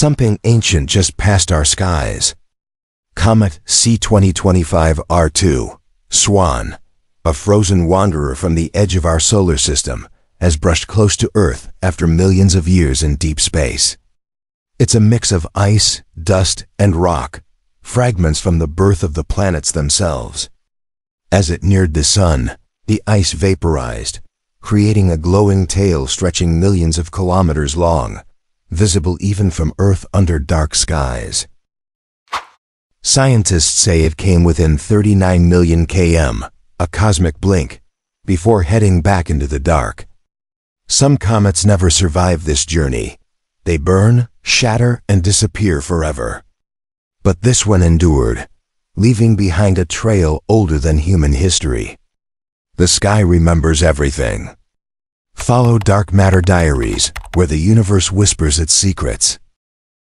Something ancient just passed our skies. Comet C2025-R2, Swan, a frozen wanderer from the edge of our solar system, has brushed close to Earth after millions of years in deep space. It's a mix of ice, dust, and rock, fragments from the birth of the planets themselves. As it neared the sun, the ice vaporized, creating a glowing tail stretching millions of kilometers long, visible even from Earth under dark skies. Scientists say it came within 39 million km, a cosmic blink, before heading back into the dark. Some comets never survive this journey. They burn, shatter, and disappear forever. But this one endured, leaving behind a trail older than human history. The sky remembers everything. Follow Dark Matter Diaries, where the universe whispers its secrets.